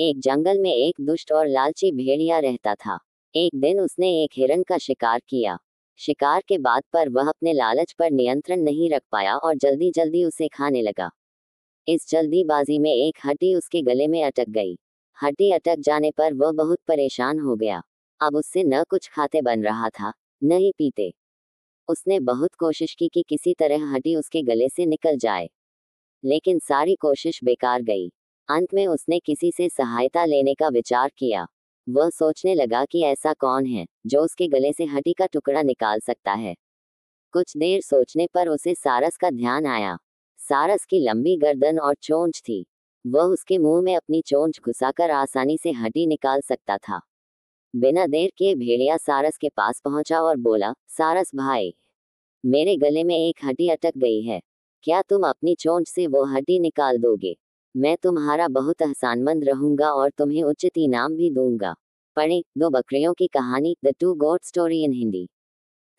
एक जंगल में एक दुष्ट और लालची भेड़िया रहता था। एक दिन उसने एक हिरन का शिकार किया। शिकार के बाद पर वह अपने लालच पर नियंत्रण नहीं रख पाया और जल्दी जल्दी उसे खाने लगा। इस जल्दीबाजी में एक हड्डी उसके गले में अटक गई। हड्डी अटक जाने पर वह बहुत परेशान हो गया। अब उससे न कुछ खाते बन रहा था, न ही पीते। उसने बहुत कोशिश की कि किसी तरह हड्डी उसके गले से निकल जाए। लेकिन सारी कोशिश बेकार गई। अंत में उसने किसी से सहायता लेने का विचार किया। वह सोचने लगा कि ऐसा कौन है, जो उसके गले से हड्डी का टुकड़ा निकाल सकता है। कुछ देर सोचने पर उसे सारस का ध्यान आया। सारस की लंबी गर्दन और चोंच थी। वह उसके मुँह में अपनी चोंच घुसाकर आसानी से हड्डी निकाल सकता था। बिना देर के भेड़िया सारस के पास पहुँचा और बोला, सारस भाई, मेरे गले में एक हड्डी अटक गई है। क्या तुम अपनी चोंच से वो हड्डी निकाल दोगे? मैं तुम्हारा बहुत एहसानमंद रहूँगा और तुम्हें उचित इनाम भी दूँगा। पढ़े, दो बकरियों की कहानी the two goat story in Hindi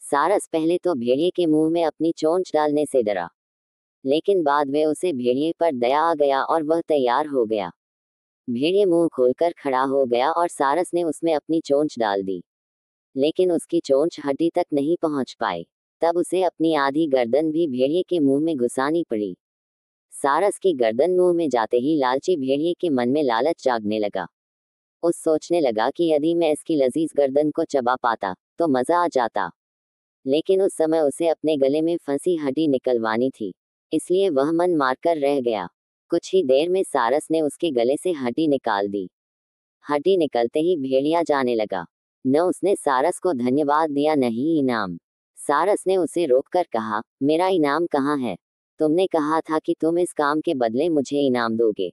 सारस पहले तो भेड़िए के मुँह में अपनी चोंच डालने से डरा। लेकिन बाद में उसे भेड़िए पर दया आ गया और वह तैयार हो गया। भेड़िए मुँह खोलकर खड़ा हो गया और सारस ने उसमें अपनी चोंच डाल दी। लेकिन उसकी चोंच हड्डी तक नहीं पहुँच पाई। तब उसे अपनी आधी गर्दन भी भेड़िए के मुँह में घुसानी पड़ी। सारस की गर्दन मुँह में जाते ही लालची भेड़िए के मन में लालच जागने लगा। उस सोचने लगा कि यदि मैं इसकी लजीज गर्दन को चबा पाता तो मज़ा आ जाता। लेकिन उस समय उसे अपने गले में फंसी हड्डी निकलवानी थी, इसलिए वह मन मारकर रह गया। कुछ ही देर में सारस ने उसके गले से हड्डी निकाल दी। हड्डी निकलते ही भेड़िया जाने लगा। न उसने सारस को धन्यवाद दिया नहीं इनाम। सारस ने उसे रोककर कहा, मेरा इनाम कहाँ है? तुमने कहा था कि तुम इस काम के बदले मुझे इनाम दोगे।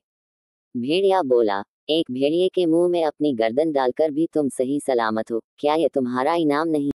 भेड़िया बोला, एक भेड़िए के मुँह में अपनी गर्दन डालकर भी तुम सही सलामत हो, क्या यह तुम्हारा इनाम नहीं?